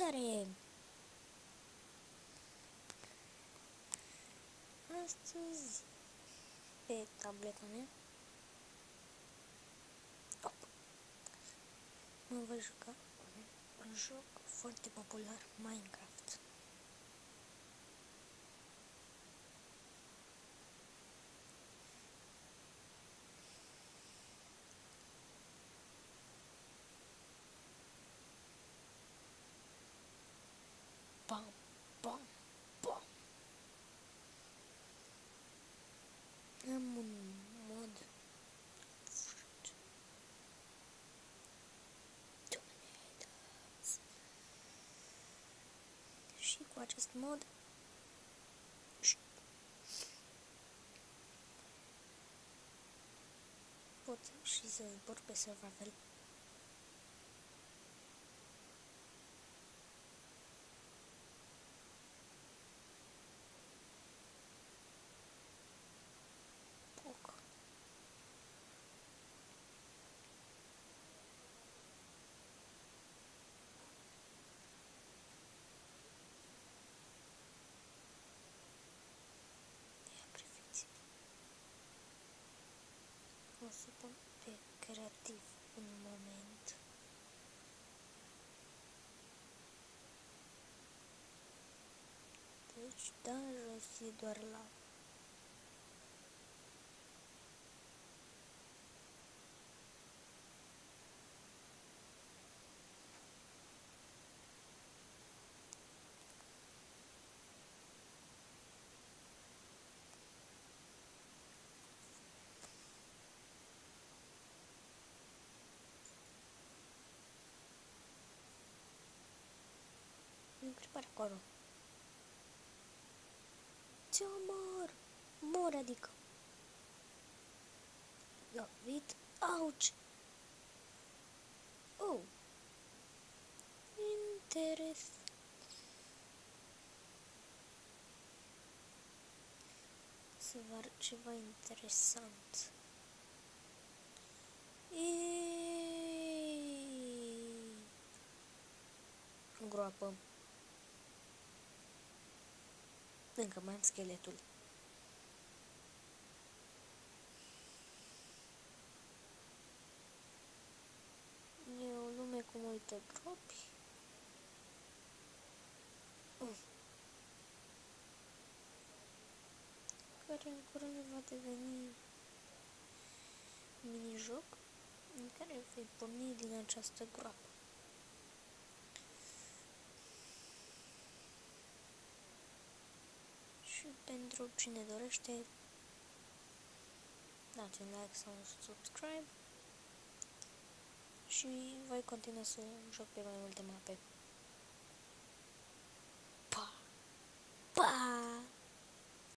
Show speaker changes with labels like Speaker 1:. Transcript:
Speaker 1: Salutare! Astăzi, pe tableta mea, op, mă voi juca un joc foarte popular, Minecraft. Bam, bam, bam. Am un mod Tornadoes. Și cu acest mod. Pot și să zbor pe survival O să pun pe creativ un moment. Deci, da, jos e doar la Nu prepar acolo. Ce mor! Mor, adică. Lovit. Auci! Oh! Interes. Să vă arăt ceva interesant. Eee! Groapă. Încă mai am scheletul. E o lume cu multe gropi. Mm. Care în curând va deveni mini-joc în care vei porni din această groapă. Și pentru cine dorește, dați un like sau un subscribe și voi continua să joc pe mai multe mape.